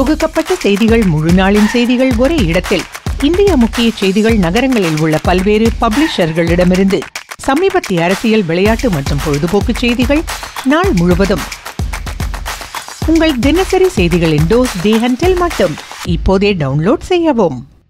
தொகுக்கப்பட்ட செய்திகள் முழு நாளின் செய்திகள் ஒரே இடத்தில். இந்திய முக்கிய செய்திகள் நகரங்களில் உள்ள பல்வேறு பப்ளிஷர்களிடமிருந்து சமீபத்திய அரசியல் விளையாட்டு மற்றும் பொழுதுபோக்கு செய்திகள் நாள் முழுவதும். உங்கள் தினசரி செய்திகளின் டோஸ் டே அண்டில் மட்டும். இப்போதே டவுன்லோட் செய்யவும்.